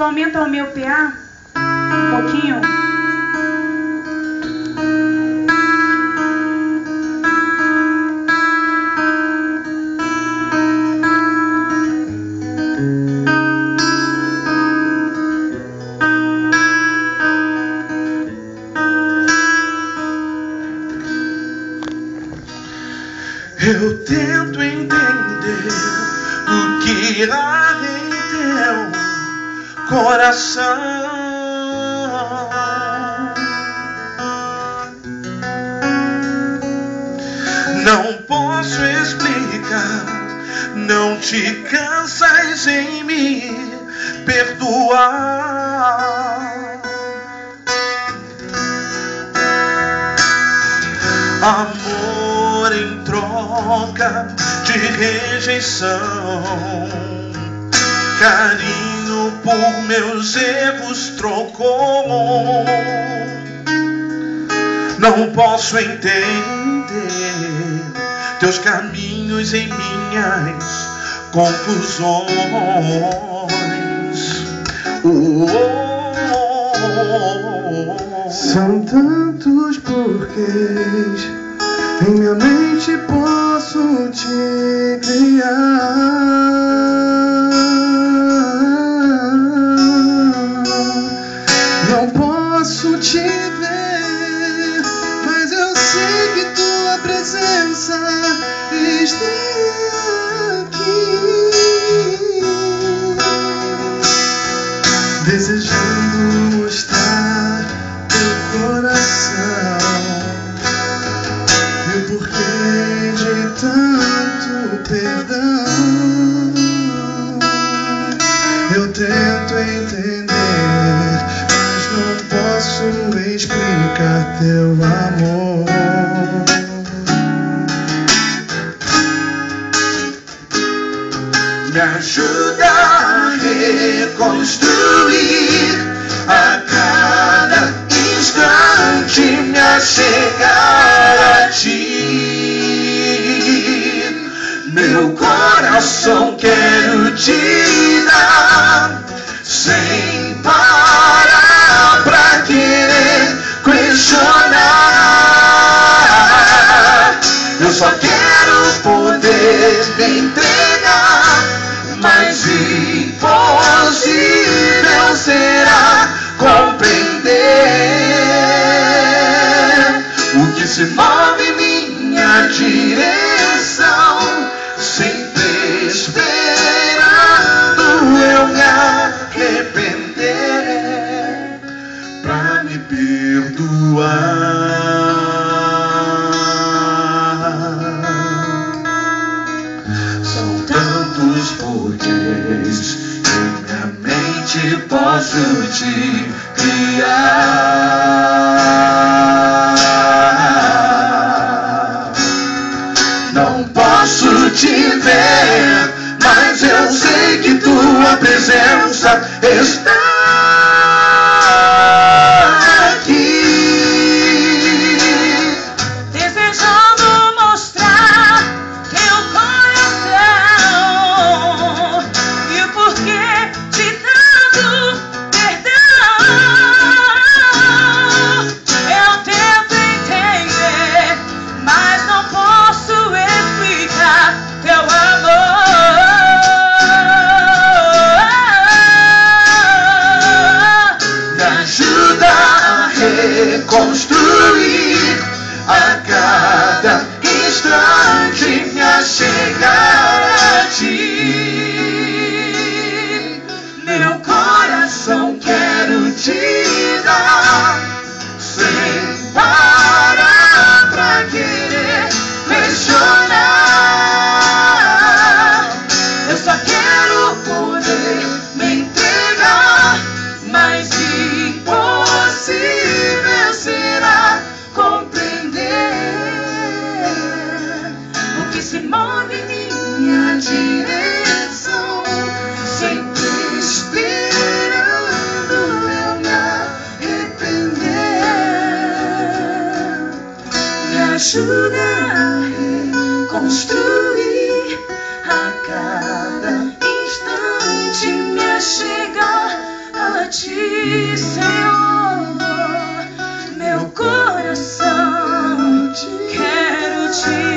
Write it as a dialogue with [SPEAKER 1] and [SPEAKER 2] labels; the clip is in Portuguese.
[SPEAKER 1] Márcio, aumenta o meu PA um pouquinho.
[SPEAKER 2] Eu tento entender o que há em teu coração. Não posso explicar, não te cansas em me perdoar. Amor em troca de rejeição, carinho por meus erros trocou. Não posso entender teus caminhos em minhas conclusões.
[SPEAKER 3] São tantos porquês em minha mente posso te ver, mas eu sei que tua presença está aqui. Desejando teu amor.
[SPEAKER 2] Me ajuda a reconstruir a cada instante me achegar a ti. Meu coração quero te Eu só quero poder me entregar, mas impossível porquês em minha mente posso te criar. Não posso te ver, mas eu sei que tua presença está instante me achegar a ti. Ajuda a reconstruir a cada instante me achegar a
[SPEAKER 1] ti, Senhor, meu coração quero te